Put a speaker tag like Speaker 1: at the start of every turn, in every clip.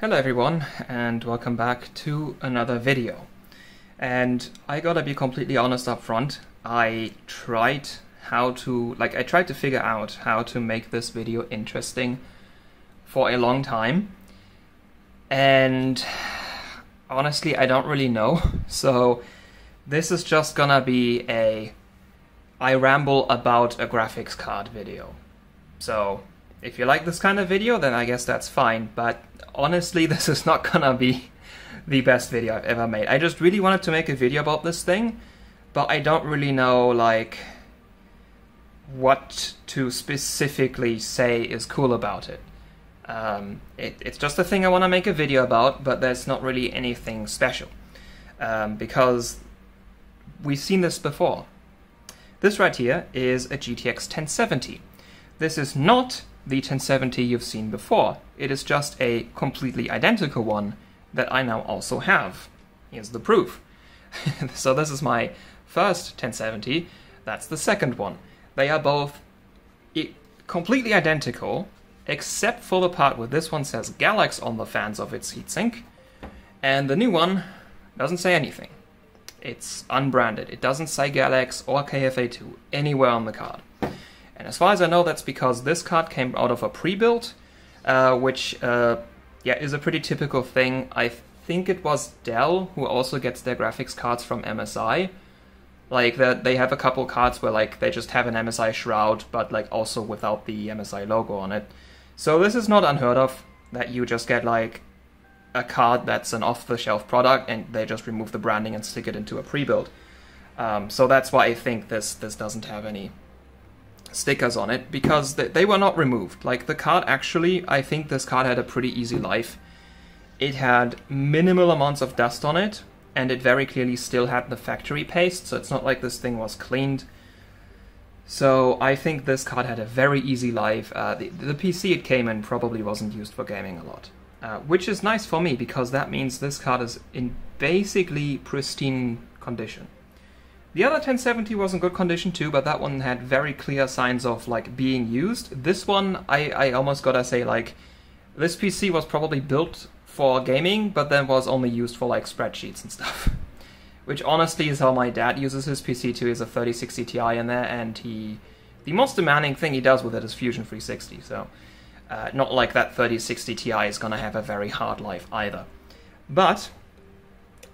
Speaker 1: Hello everyone and welcome back to another video. And I gotta be completely honest up front, I tried how to, like I tried to figure out how to make this video interesting for a long time. And honestly I don't really know, so this is just gonna be a I ramble about a graphics card video. So if you like this kind of video, then I guess that's fine. But honestly, this is not gonna be the best video I've ever made. I just really wanted to make a video about this thing, but I don't really know, like, what to specifically say is cool about it. Um, it it's just a thing I want to make a video about, but there's not really anything special. Um, because we've seen this before. This right here is a GTX 1070. This is not the 1070 you've seen before. It is just a completely identical one that I now also have. Here's the proof. so this is my first 1070, that's the second one. They are both completely identical, except for the part where this one says Galax on the fans of its heatsink, and the new one doesn't say anything. It's unbranded. It doesn't say Galax or KFA2 anywhere on the card. And as far as I know, that's because this card came out of a pre-built, uh, which uh, yeah is a pretty typical thing. I think it was Dell who also gets their graphics cards from MSI. Like that, they have a couple cards where like they just have an MSI shroud, but like also without the MSI logo on it. So this is not unheard of that you just get like a card that's an off-the-shelf product and they just remove the branding and stick it into a pre-build. Um, so that's why I think this this doesn't have any stickers on it because they, they were not removed. Like the card actually, I think this card had a pretty easy life. It had minimal amounts of dust on it, and it very clearly still had the factory paste, so it's not like this thing was cleaned. So I think this card had a very easy life. Uh, the, the, PC it came in probably wasn't used for gaming a lot, uh, which is nice for me because that means this card is in basically pristine condition. The other 1070 was in good condition too, but that one had very clear signs of like being used. This one, I, I almost gotta say like, this PC was probably built for gaming, but then was only used for like spreadsheets and stuff. Which honestly is how my dad uses his PC too. He has a 3060 Ti in there, and he, the most demanding thing he does with it is Fusion 360. So, uh, not like that 3060 Ti is gonna have a very hard life either. But,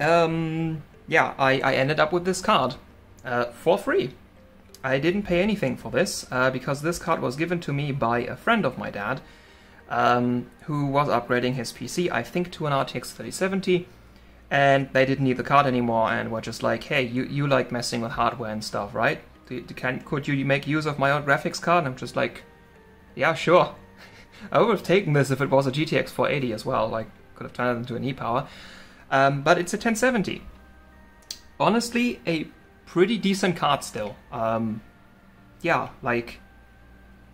Speaker 1: um, yeah, I, I ended up with this card uh, for free. I didn't pay anything for this uh, because this card was given to me by a friend of my dad um, who was upgrading his PC, I think, to an RTX 3070. And they didn't need the card anymore and were just like, hey, you, you like messing with hardware and stuff, right? Can, could you make use of my old graphics card? And I'm just like, yeah, sure. I would have taken this if it was a GTX 480 as well, like, could have turned it into an e-power. Um, but it's a 1070. Honestly, a pretty decent card still. Um, yeah, like,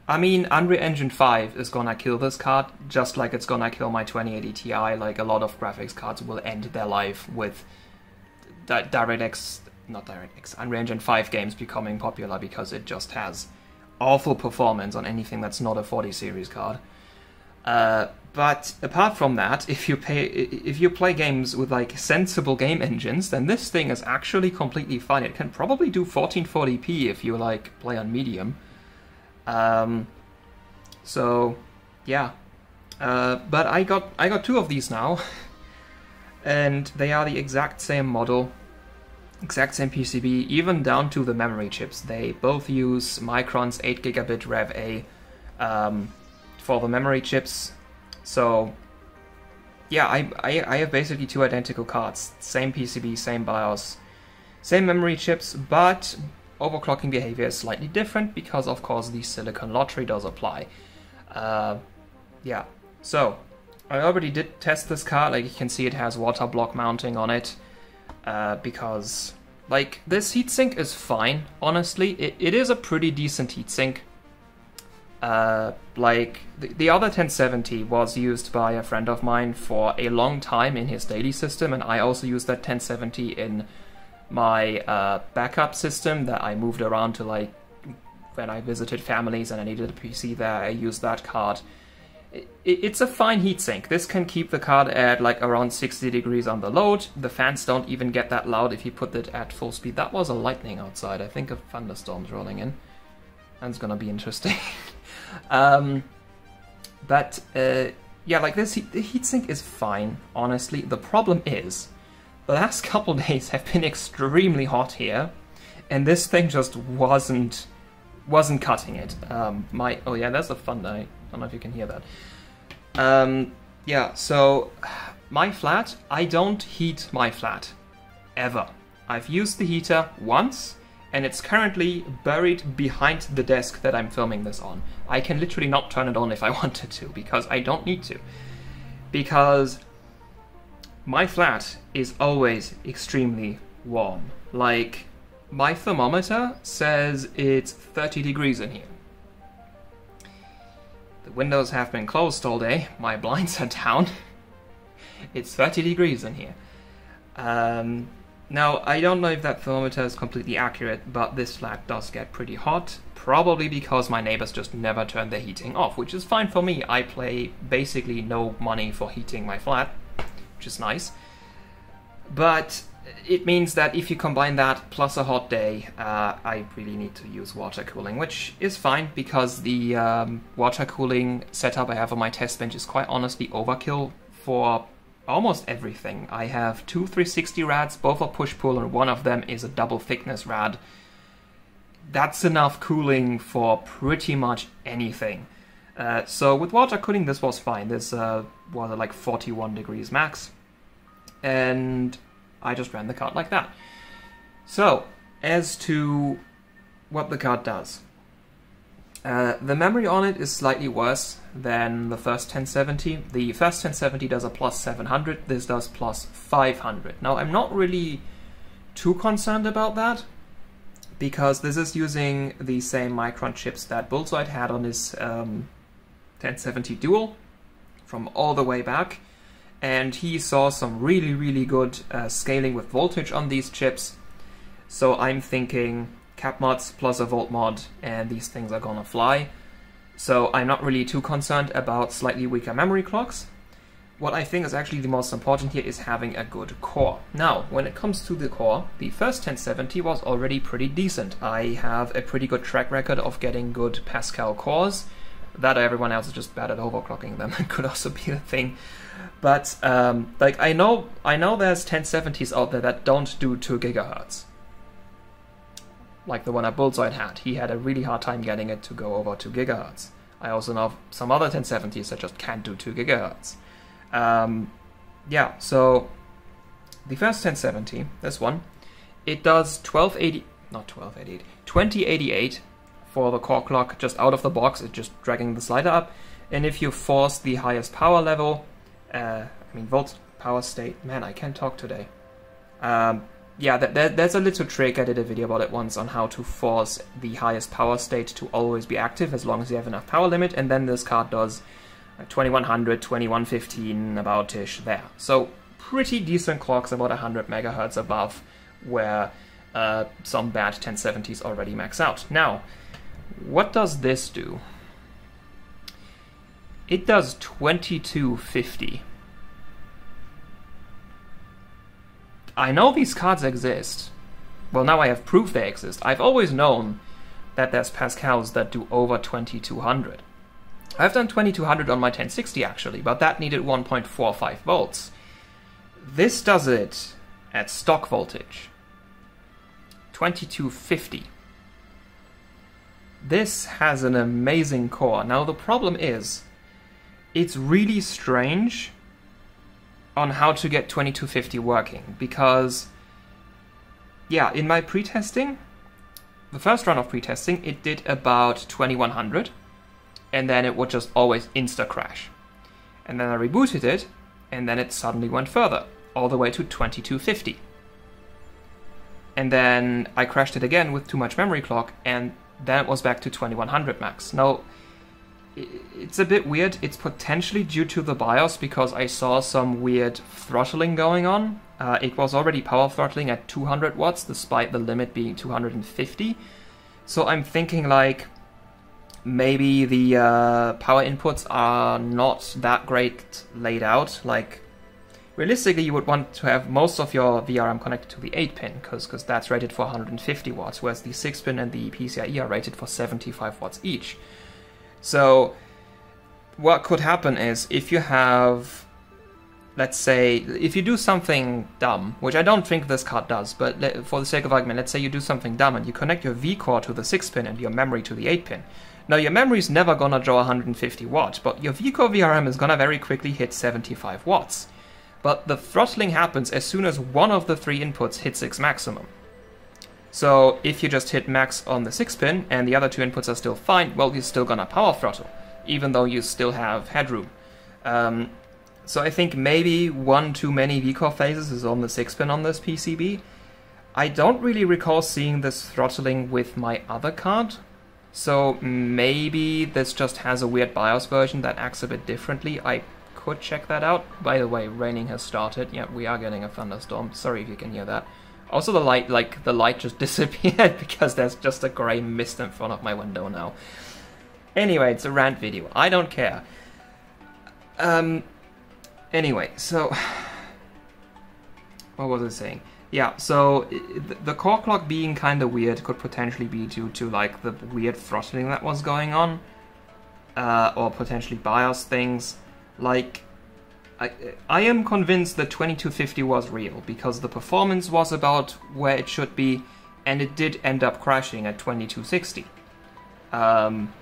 Speaker 1: I mean, Unreal Engine 5 is gonna kill this card, just like it's gonna kill my 2080 Ti. Like, a lot of graphics cards will end their life with di- DirectX, not DirectX, Unreal Engine 5 games becoming popular because it just has awful performance on anything that's not a 40 series card. Uh, but apart from that, if you pay, if you play games with like sensible game engines, then this thing is actually completely fine. It can probably do 1440p if you like play on medium. Um, so yeah, uh, but I got I got two of these now, and they are the exact same model, exact same PCB, even down to the memory chips. They both use Micron's 8 gigabit Rev A um, for the memory chips so yeah, I, I, I have basically two identical cards. Same PCB, same BIOS, same memory chips, but overclocking behavior is slightly different because of course the silicon lottery does apply. Uh, yeah, so I already did test this card, like you can see it has water block mounting on it, uh, because like this heatsink is fine, honestly, it, it is a pretty decent heatsink. Uh, like the, the other 1070 was used by a friend of mine for a long time in his daily system, and I also used that 1070 in my uh, backup system that I moved around to like when I visited families and I needed a PC there. I used that card. it's a fine heatsink. This can keep the card at like around 60 degrees on the load. The fans don't even get that loud if you put it at full speed. That was a lightning outside. I think a thunderstorm's rolling in. That's gonna be interesting. um, but uh, yeah, like this, the heatsink is fine, honestly. The problem is, the last couple days have been extremely hot here, and this thing just wasn't wasn't cutting it. Um, my oh yeah, that's a fun thunder. I don't know if you can hear that. Um, yeah, so my flat, I don't heat my flat ever. I've used the heater once, and it's currently buried behind the desk that I'm filming this on. I can literally not turn it on if I wanted to, because I don't need to. Because my flat is always extremely warm. Like, my thermometer says it's 30 degrees in here. The windows have been closed all day, my blinds are down. it's 30 degrees in here. Um, now, I don't know if that thermometer is completely accurate, but this flat does get pretty hot, probably because my neighbors just never turn their heating off, which is fine for me. I pay basically no money for heating my flat, which is nice. But it means that if you combine that plus a hot day, uh, I really need to use water cooling, which is fine because the um, water cooling setup I have on my test bench is quite honestly overkill for almost everything. I have two 360 rads, both are push-pull, and one of them is a double thickness rad. That's enough cooling for pretty much anything. Uh, so with water cooling, this was fine. This uh, was like 41 degrees max. And I just ran the card like that. So, as to what the card does. Uh, the memory on it is slightly worse than the first 1070. The first 1070 does a plus 700, this does plus 500. Now, I'm not really too concerned about that because this is using the same Micron chips that Buildzoid had on his um, 1070 Dual from all the way back and he saw some really, really good uh, scaling with voltage on these chips. So I'm thinking cap mods plus a volt mod, and these things are gonna fly. So I'm not really too concerned about slightly weaker memory clocks. What I think is actually the most important here is having a good core. Now, when it comes to the core, the first 1070 was already pretty decent. I have a pretty good track record of getting good Pascal cores. That everyone else is just bad at overclocking them. it could also be a thing. But um, like I know, I know there's 1070s out there that don't do two gigahertz. Like the one at Buildzoid had, he had a really hard time getting it to go over two gigahertz. I also know some other 1070s that just can't do two gigahertz. Um, yeah, so the first 1070, this one, it does 1280, not 1288, 2088 for the core clock just out of the box. It's just dragging the slider up. And if you force the highest power level, uh, I mean, volt power state. Man, I can't talk today. Um, yeah, th th there's a little trick. I did a video about it once on how to force the highest power state to always be active as long as you have enough power limit, and then this card does 2100, 2115, about ish there. So pretty decent clocks, about 100 megahertz above where uh, some bad 1070s already max out. Now, what does this do? It does 2250. I know these cards exist. Well, now I have proof they exist. I've always known that there's Pascals that do over 2200. I've done 2200 on my 1060 actually, but that needed 1.45 volts. This does it at stock voltage. 2250. This has an amazing core. Now the problem is, it's really strange on how to get 2250 working because yeah in my pre-testing the first run of pre-testing it did about 2100 and then it would just always insta crash. And then i rebooted it and then it suddenly went further all the way to 2250 and then i crashed it again with too much memory clock and then it was back to 2100 max. Now it's a bit weird. It's potentially due to the BIOS because I saw some weird throttling going on. Uh, it was already power throttling at 200 watts despite the limit being 250. So I'm thinking like maybe the uh, power inputs are not that great laid out. Like, realistically, you would want to have most of your VRM connected to the 8 pin, because because that's rated for 150 watts, whereas the 6 pin and the PCIe are rated for 75 watts each. So, what could happen is if you have let's say if you do something dumb, which I don't think this card does, but for the sake of argument, let's say you do something dumb and you connect your V core to the 6 pin and your memory to the 8 pin. Now your memory is never gonna draw 150 watts, but your V core VRM is gonna very quickly hit 75 watts. But the throttling happens as soon as one of the three inputs hits its maximum. So if you just hit max on the 6 pin and the other two inputs are still fine, well, you're still gonna power throttle, even though you still have headroom. Um, so I think maybe one too many VCore phases is on the 6 pin on this PCB. I don't really recall seeing this throttling with my other card, so maybe this just has a weird BIOS version that acts a bit differently. I could check that out. By the way, raining has started. Yeah, we are getting a thunderstorm. Sorry if you can hear that. Also, the light, like, the light just disappeared because there's just a grey mist in front of my window now. Anyway, it's a rant video. I don't care. Um, Anyway, so what was I saying? Yeah, so the core clock being kind of weird could potentially be due to like the weird throttling that was going on, uh, or potentially BIOS things. Like, I, am convinced that 2250 was real because the performance was about where it should be, and it did end up crashing at 2260. Um,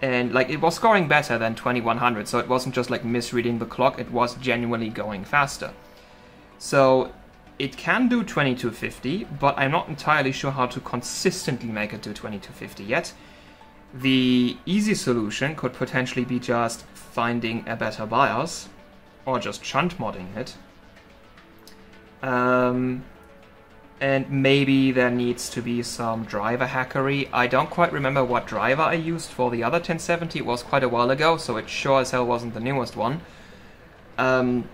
Speaker 1: and like it was scoring better than 2100 so it wasn't just like misreading the clock it was genuinely going faster. So it can do 2250 but i'm not entirely sure how to consistently make it do 2250 yet. The easy solution could potentially be just finding a better BIOS or just shunt modding it um, and maybe there needs to be some driver hackery. I don't quite remember what driver I used for the other 1070. It was quite a while ago, so it sure as hell wasn't the newest one. Um,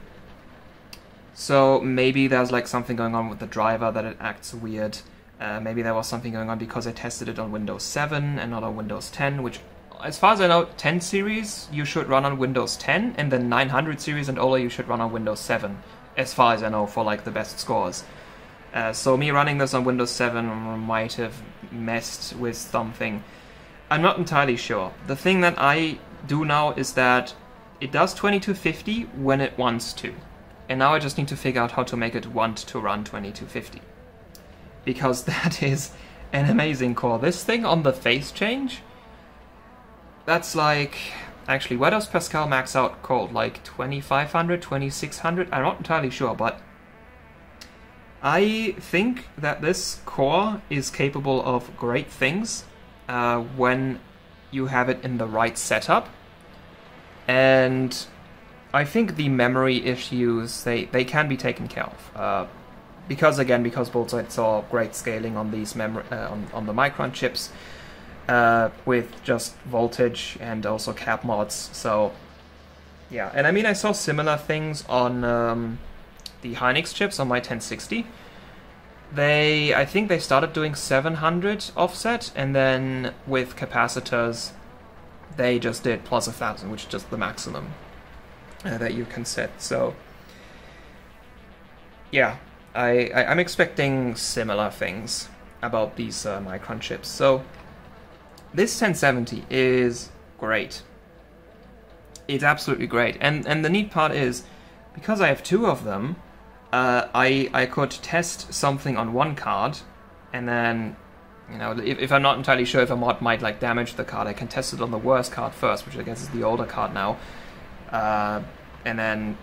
Speaker 1: so maybe there's like something going on with the driver that it acts weird. Uh, maybe there was something going on because I tested it on Windows 7 and not on Windows 10, which, as far as I know, 10 series you should run on Windows 10, and then 900 series and older you should run on Windows 7, as far as I know, for like the best scores. Uh, so me running this on Windows 7 might have messed with something. I'm not entirely sure. The thing that I do now is that it does 2250 when it wants to. And now I just need to figure out how to make it want to run 2250. Because that is an amazing core. This thing on the phase change, that's like... Actually, where does Pascal max out called? Like 2500, 2600? I'm not entirely sure, but I think that this core is capable of great things uh, when you have it in the right setup. And I think the memory issues, they, they can be taken care of. Uh, because again, because Buildzoid saw great scaling on these memory uh, on, on the Micron chips uh, with just voltage and also cap mods. So yeah, and I mean I saw similar things on um, the Hynix chips on my 1060. They, I think they started doing 700 offset, and then with capacitors, they just did plus a thousand, which is just the maximum uh, that you can set. So, yeah, I, I am expecting similar things about these uh, Micron chips. So, this 1070 is great. It's absolutely great, and and the neat part is because I have two of them uh, I I could test something on one card, and then you know if, if I'm not entirely sure if a mod might like damage the card, I can test it on the worst card first, which I guess is the older card now, uh, and then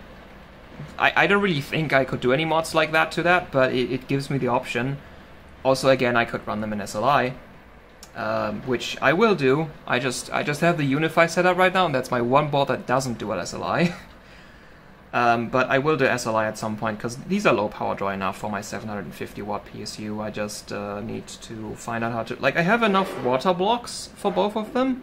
Speaker 1: I I don't really think I could do any mods like that to that, but it, it gives me the option. Also, again, I could run them in SLI. Um, which I will do. I just I just have the Unify set up right now, and that's my one board that doesn't do SLI. Um, but I will do SLI at some point because these are low power draw enough for my 750 watt PSU. I just uh, need to find out how to... Like, I have enough water blocks for both of them.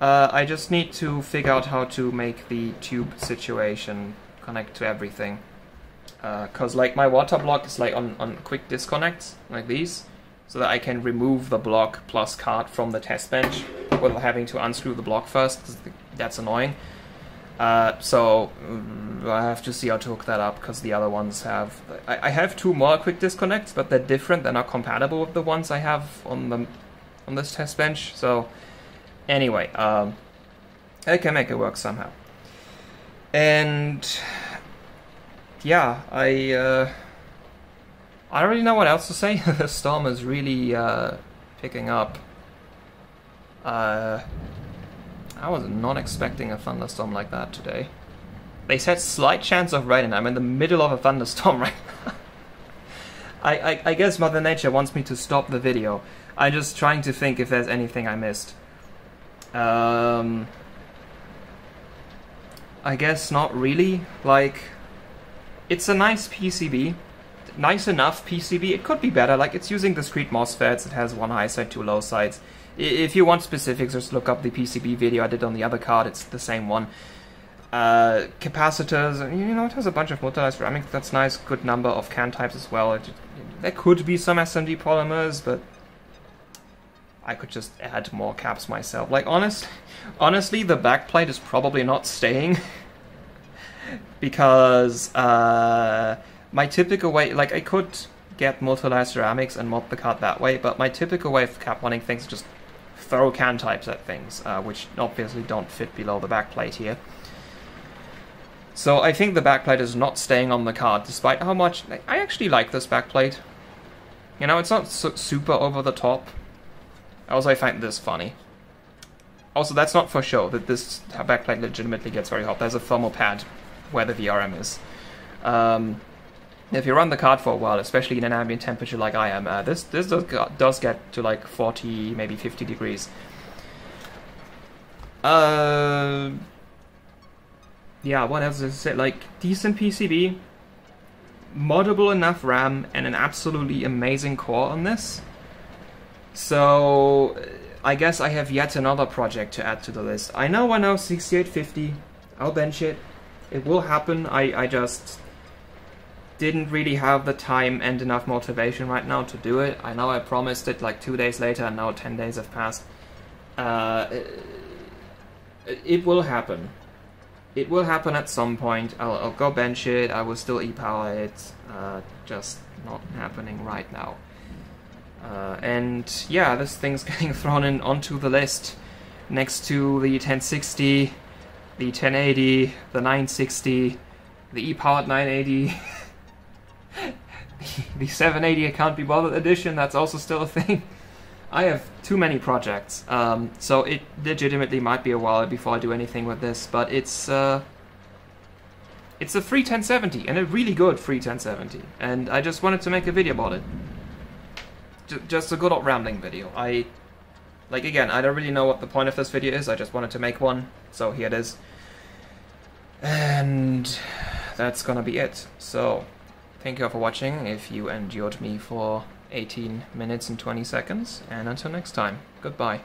Speaker 1: Uh, I just need to figure out how to make the tube situation connect to everything. Because, uh, like, my water block is, like, on, on quick disconnects, like these. So that I can remove the block plus card from the test bench without having to unscrew the block first. 'cause That's annoying. Uh, so mm, I have to see how to hook that up because the other ones have. I, I have two more quick disconnects, but they're different. They're not compatible with the ones I have on the on this test bench. So anyway, um, I can make it work somehow. And yeah, I uh, I don't really know what else to say. the storm is really uh, picking up. Uh, I was not expecting a thunderstorm like that today. They said slight chance of rain, and I'm in the middle of a thunderstorm right now. I, I, I guess Mother Nature wants me to stop the video. I'm just trying to think if there's anything I missed. Um, I guess not really. Like, it's a nice PCB. Nice enough PCB. It could be better. Like, it's using discrete MOSFETs. It has one high side, two low sides. If you want specifics, just look up the PCB video I did on the other card. It's the same one. Uh, capacitors, you know, it has a bunch of multi ceramics. That's nice. Good number of can types as well. It, there could be some SMD polymers, but I could just add more caps myself. Like honest, honestly, the backplate is probably not staying because uh, my typical way, like I could get multi ceramics and mod the card that way, but my typical way of cap modding things is just throw can types at things, uh, which obviously don't fit below the backplate here. So I think the backplate is not staying on the card, despite how much like, I actually like this backplate. You know, it's not su- super over the top. Also, I find this funny. Also, that's not for show. That this backplate legitimately gets very hot. There's a thermal pad where the VRM is. Um, if you run the card for a while, especially in an ambient temperature like I am, uh, this this does, does get to like 40, maybe 50 degrees. Uh, yeah, what else is it? Like decent PCB, moddable enough RAM, and an absolutely amazing core on this. So I guess I have yet another project to add to the list. I know I know 6850. I'll bench it. It will happen. I, I just didn't really have the time and enough motivation right now to do it. I know I promised it like two days later, and now 10 days have passed. Uh, it, it will happen. It will happen at some point. I'll, I'll go bench it. I will still e-power it. Uh, just not happening right now. Uh, and yeah, this thing's getting thrown in onto the list next to the 1060, the 1080, the 960, the e-powered 980, the 780 I can't be bothered edition. That's also still a thing. I have too many projects, um, so it legitimately might be a while before I do anything with this. But it's uh, it's a free 1070 and a really good free 1070, and I just wanted to make a video about it ju- just a good old rambling video. I, like again, I don't really know what the point of this video is. I just wanted to make one, so here it is. And that's gonna be it. So, thank you all for watching. If you endured me for 18 minutes and 20 seconds, and until next time, goodbye.